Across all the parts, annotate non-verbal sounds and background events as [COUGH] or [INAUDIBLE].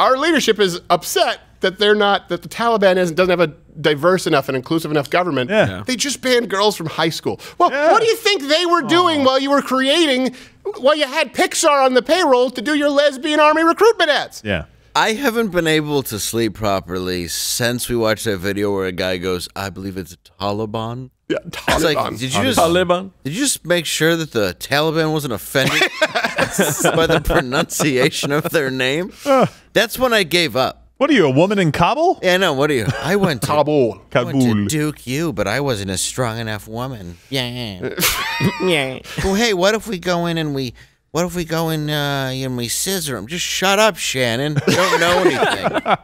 Our leadership is upset that they're not that the Taliban isn't doesn't have a diverse enough and inclusive enough government. Yeah. Yeah. They just banned girls from high school. Well, Yeah. what do you think they were doing while you were creating while you had Pixar on the payroll to do your lesbian army recruitment ads? Yeah. I haven't been able to sleep properly since we watched that video where a guy goes, "I believe it's Taliban." Yeah, It's like, Taliban. did you just Taliban. did you just make sure that the Taliban wasn't offended [LAUGHS] by the pronunciation of their name? That's when I gave up. What are you, a woman in Kabul? Yeah, no. What are you? I went to Kabul. I went to Duke U, but I wasn't a strong enough woman. Yeah. [LAUGHS] Yeah. well, hey, what if we go in and we? What if we go in uh, and we scissor him? Just shut up, Shannon. You don't know anything.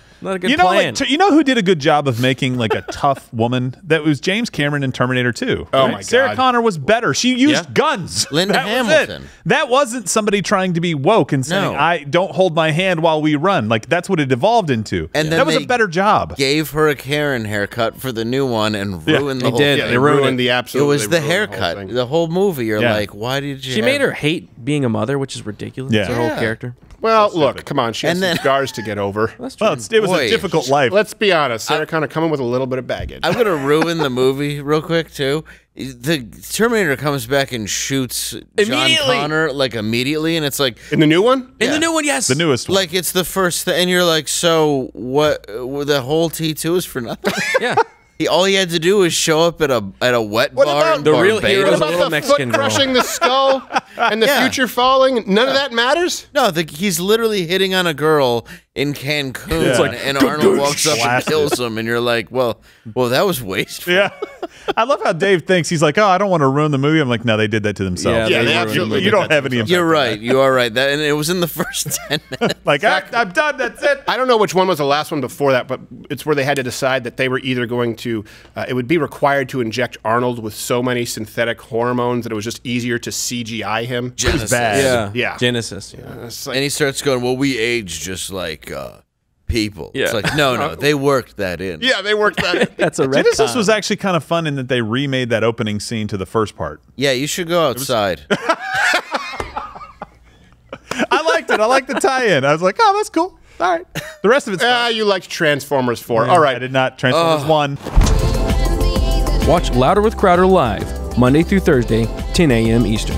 [LAUGHS] Not a good You know, plan. like, t- you know who did a good job of making like a [LAUGHS] tough woman? That was James Cameron in Terminator 2. Oh, my god. Sarah Connor was better. She used Yeah. guns. Linda [LAUGHS] That was it. Hamilton. That wasn't somebody trying to be woke and saying, No. "I don't hold my hand while we run." Like that's what it evolved into. And then that was they a better job. Gave her a Karen haircut for the new one and ruined the They whole did. thing. they ruined ruined it. the It absolute. was they the whole haircut. The whole movie, you're Yeah. like, why did you? she have- made her hate being a mother, which is ridiculous. Yeah. Her whole character. Well, look, come on. She has And some then- scars to get over. That's true. Well, it's, it was Boy, a difficult life. Let's be honest. Sarah Connor coming with a little bit of baggage. I'm gonna ruin the movie real quick too. The Terminator comes back and shoots John Connor like immediately, and it's like, In the new one? In Yeah. the new one, yes. the newest one. like it's the first thing, and you're like, so what? uh, The whole T2 is for nothing. [LAUGHS] Yeah. he all he had to do was show up at a at a wet What bar. about- in The real hero What was a about little the Mexican foot girl. crushing the skull [LAUGHS] and the Yeah. future falling? None of that matters. No, the, he's literally hitting on a girl in Cancun, It's like, and Arnold walks up and kills him, and you're like, well, well, that was wasteful. yeah. [LAUGHS] I love how Dave thinks. He's like, "Oh, I don't want to ruin the movie." I'm like, "No, they did that to themselves. Yeah, Yeah, they they ruined absolutely. you don't have any themselves. You're right. You are right. That and it was in the [LAUGHS] first ten [LAUGHS] minutes. Like, I, I'm done. That's it." I don't know which one was the last one before that, but it's where they had to decide that they were either going to, uh, it would be required to inject Arnold with so many synthetic hormones that it was just easier to CGI him. Genisys. bad. Yeah. Yeah. Genisys. Yeah. Like- And he starts going, "Well, we age just like uh, people." Yeah. It's like, no, no, [LAUGHS] they worked that in. yeah, they worked that. [LAUGHS] That's a red Genisys was actually kind of fun in that they remade that opening scene to the first part. Yeah, you should go outside. [LAUGHS] I liked it. I liked the tie-in. I was like, "Oh, that's cool." All right. The rest of it's Ah, fine. you liked Transformers 4. All right, I did not. Transformers one. Watch Louder with Crowder live, Monday through Thursday, 10 a.m. Eastern.